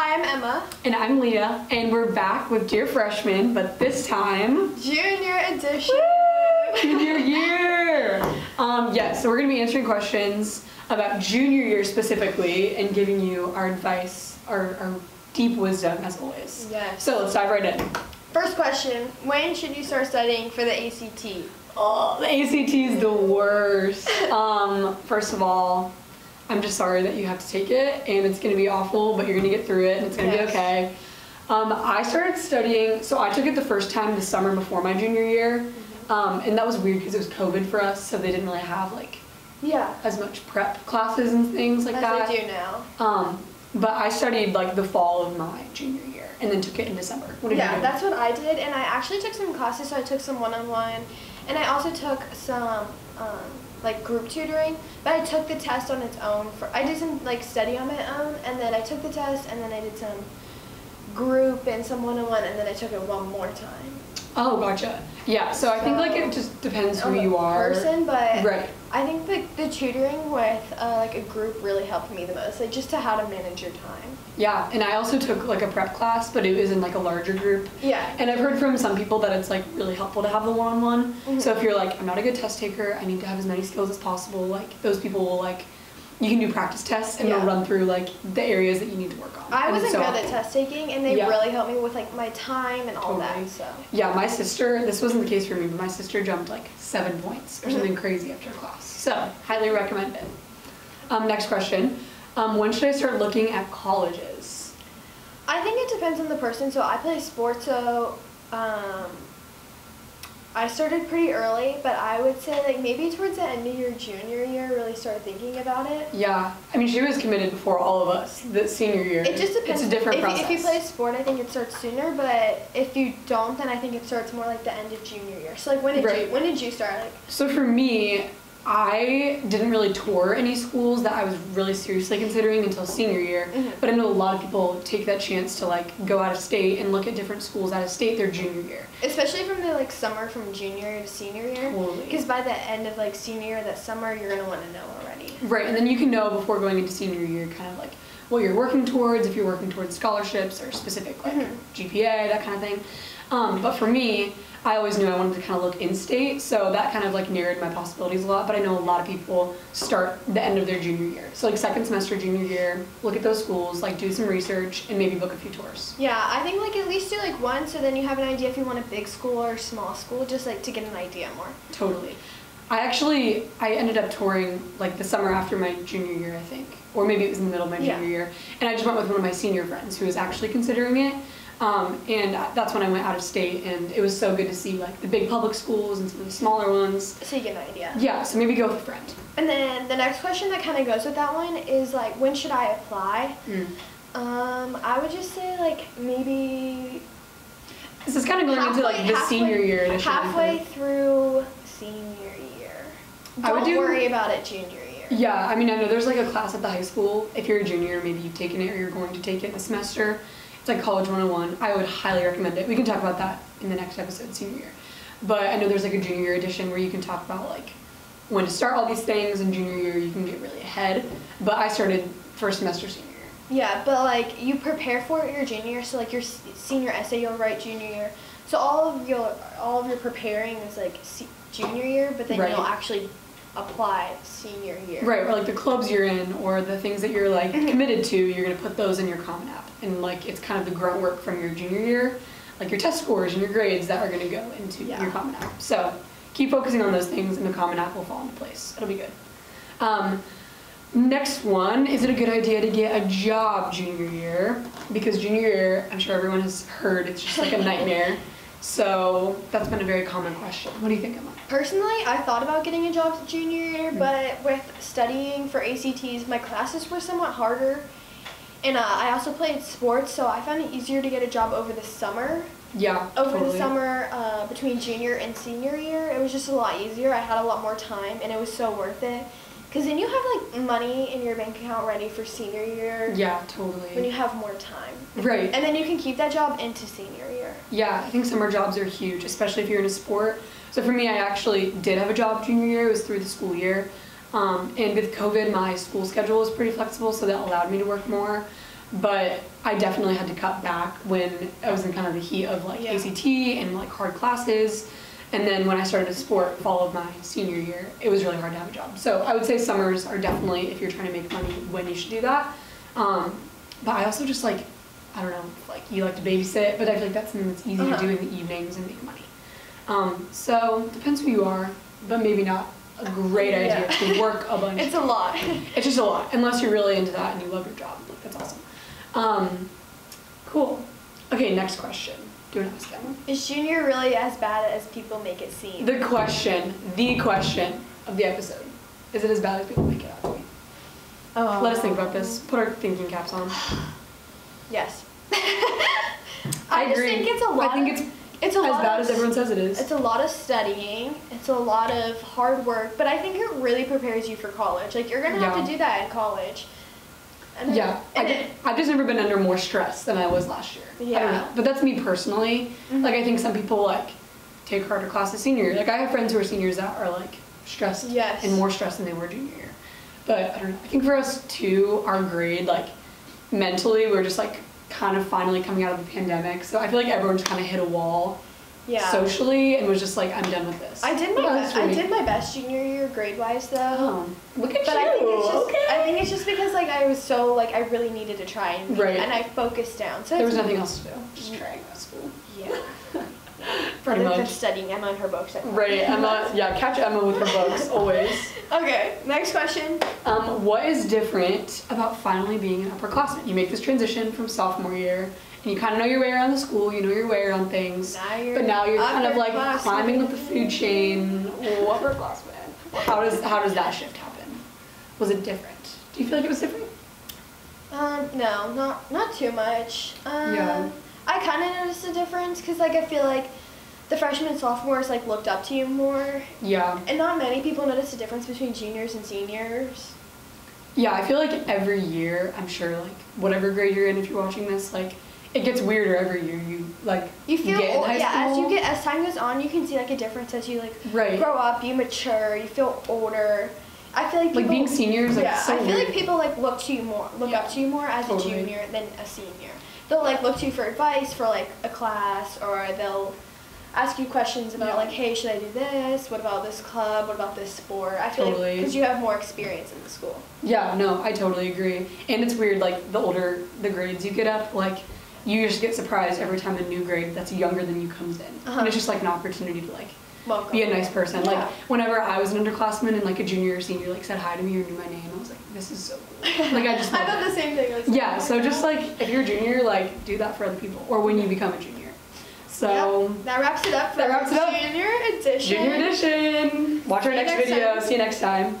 Hi, I'm Emma. And I'm Leah, and we're back with Dear Freshman, but this time, Junior edition. junior year. Um, yes, so we're gonna be answering questions about junior year specifically and giving you our advice, our, our deep wisdom as always. Yes. So let's dive right in. First question When should you start studying for the ACT? Oh, the ACT is the worst. Um, first of all, I'm just sorry that you have to take it, and it's gonna be awful, but you're gonna get through it, and it's gonna Yes. be okay. Um, I started studying, so I took it the first time the summer before my junior year, um, and that was weird because it was COVID for us, so they didn't really have like Yeah. as much prep classes and things like As that. I do now. Um, but I studied like the fall of my junior year, and then took it in December. What did you Yeah, that's what I did, and I actually took some classes. So I took some one-on-one, and I also took some um, like group tutoring. But I took the test on its own. For I did some like study on my own, and then I took the test, and then I did some group and some one-on-one, and then I took it one more time. Oh, gotcha. Yeah, so I think like it just depends who you are. person, but Right. I think the, the tutoring with uh, like a group really helped me the most, like just to how to manage your time. Yeah, and I also took like a prep class, but it was in like a larger group. Yeah. And I've heard from some people that it's like really helpful to have the one-on-one. So if you're like, I'm not a good test taker, I need to have as many skills as possible. Like those people will like, you can do practice tests and Yeah. they'll run through like the areas that you need to work on. I wasn't so good at test taking, and they Yeah. really helped me with like my time and all Totally. that. So Yeah, my sister. This wasn't the case for me, but my sister jumped like seven points or something crazy after class. So highly recommend it. Um, next question. Um, when should I start looking at colleges? I think it depends on the person. So I play sports, so um, I started pretty early, but I would say like maybe towards the end of your junior year, really start thinking about it. Yeah, I mean she was committed before all of us. The senior year. It just depends. It's a different if, process. If you play a sport, I think it starts sooner. But if you don't, then I think it starts more like the end of junior year. So like when did Right. you when did you start? Like So for me, I didn't really tour any schools that I was really seriously considering until senior year. Mhm. But I know a lot of people take that chance to like go out of state and look at different schools out of state their junior year. especially from the like summer from junior year to senior year. Totally. Because by the end of like senior year, that summer, you're gonna want to know already. Right, and then you can know before going into senior year kind of like what you're working towards, if you're working towards scholarships or specific like Mhm. GPA, that kind of thing. Um, but for me, I always knew I wanted to kind of look in state, so that kind of like narrowed my possibilities a lot. But I know a lot of people start the end of their junior year. So like second semester junior year, look at those schools, like do some research, and maybe book a few tours. Yeah, I think like at least do like one, so then you have an idea if you want a big school or a small school, just like to get an idea more. Totally. I actually I ended up touring like the summer after my junior year, I think, or maybe it was in the middle of my Yeah. junior year, and I just went with one of my senior friends who was actually considering it. Um, and that's when I went out of state, and it was so good to see like the big public schools and some of the smaller ones. So you get an idea. Yeah, so maybe go with a friend. And then the next question that kind of goes with that one is like, when should I apply? Um, I would just say like maybe This is kind of going into like the halfway- senior year edition. Halfway through senior year. I would Don't worry about it junior year. Yeah, I mean, I know there's like a class at the high school. If you're a junior, maybe you've taken it or you're going to take it a semester. It's like College 101. I would highly recommend it. We can talk about that in the next episode, senior year. But I know there's like a junior year edition where you can talk about like when to start all these things, In junior year you can get really ahead. But I started first semester senior year. Yeah, but like you prepare for it your junior year, so like your senior essay you'll write junior year. So all of your all of your preparing is like junior year, but then Right. you'll actually apply senior year. Right, or like the clubs you're in, or the things that you're like Mhm. committed to, you're gonna put those in your Common App, and like it's kind of the grunt work from your junior year, like your test scores and your grades that are gonna go into Yeah. your Common App. So keep focusing on those things, and the Common App will fall into place. It'll be good. Um, next one, is it a good idea to get a job junior year? Because junior year, I'm sure everyone has heard, it's just like a nightmare. So that's been a very common question. What do you think, Emma? Personally, I thought about getting a job junior year, Mm. but with studying for ACTs, my classes were somewhat harder. And uh, I also played sports, so I found it easier to get a job over the summer. Yeah, Over totally. the summer, uh, between junior and senior year, it was just a lot easier. I had a lot more time, and it was so worth it. Because then you have like money in your bank account ready for senior year Yeah, totally. when you have more time. Right. And then you can keep that job into senior year. Yeah, I think summer jobs are huge, especially if you're in a sport. So for me, I actually did have a job junior year. It was through the school year. Um, and with COVID, my school schedule was pretty flexible, so that allowed me to work more. but I definitely had to cut back when I was in kind of the heat of like Yeah. ACT and like hard classes. And then when I started a sport fall of my senior year, it was really hard to have a job. So I would say summers are definitely if you're trying to make money when you should do that. Um, but I also just like I don't know, like you like to babysit, but I feel like that's something that's easy Uh-huh. to do in the evenings and make money. Um, so depends who you are, but maybe not a great idea Yeah. to work a bunch. It's a lot. It's just a lot, unless you're really into that and you love your job. Like that's awesome. Um, cool. Okay, next question. Do you want to ask that one? Is junior really as bad as people make it seem? The question, the question of the episode. Is it as bad as people make it out to be? oh. Let us think about this. Put our thinking caps on. Yes. I just agree. think it's a lot. I think it's it's a as lot bad of, as everyone says it is. It's a lot of studying. It's a lot of hard work, but I think it really prepares you for college. Like you're gonna have Yeah. to do that in college. And Yeah, I and ju- it- I've just never been under more stress than I was last year. I don't Yeah. know, but that's me personally. Mhm. Like I think some people like take harder classes senior. Like I have friends who are seniors that are like stressed Yes. and more stressed than they were junior year. But I don't know. I think for us too, our grade like mentally we're just like kind of finally coming out of the pandemic. So I feel like everyone just kind of hit a wall yeah. socially and was just like I'm done with this. I did my Yeah, be- that's I did my best junior year grade wise though. Oh, look at But you. I think it's just okay. I think it's just because like I was so like I really needed to try and Right. and I focused down. So there was nothing else to do. Just trying at school. Yeah. Pretty than much. studying Emma and her books. I Right, Emma. Yeah, catch Emma with her books always. Okay, next question. Um, what is different about finally being an upperclassman? You make this transition from sophomore year, and you kind of know your way around the school. You know your way around things. Now you're But now you're kind of like upperclassman. climbing up the food chain. Oh, upperclassman. How does how does that shift happen? Was it different? Do you feel like it was different? Um, no, not not too much. Um, Yeah. I kind of noticed a difference because like I feel like the freshmen and sophomores like looked up to you more, Yeah. and not many people noticed the difference between juniors and seniors. Yeah, I feel like every year, I'm sure, like whatever grade you're in, if you're watching this, like it gets weirder every year. You like You feel get in old, yeah. As you get as time goes on, you can see like a difference as you like right. grow up, you mature, you feel older. I feel like people, Like being seniors, like yeah, so I feel weird. like people like look to you more, look Yeah. up to you more as Totally. a junior than a senior. They'll like look to you for advice for like a class, or they'll ask you questions about Yeah. like, hey, should I do this? What about this club? What about this sport? I feel like Totally. because you have more experience in the school. Yeah, no, I totally agree. And it's weird, like the older the grades you get up, like you just get surprised every time a new grade that's younger than you comes in. Uh-huh. And it's just like an opportunity to like Welcome. be a nice person. Yeah. Like whenever I was an underclassman and like a junior or senior like said hi to me or knew my name, I was like, this is so cool. Like I just I thought the same thing. Yeah, like, so oh just like if you're a junior, like do that for other people or when you become a junior. So Yep, that wraps it up for That wraps it up. junior edition. junior edition. Watch our See next next video. time. See you next time.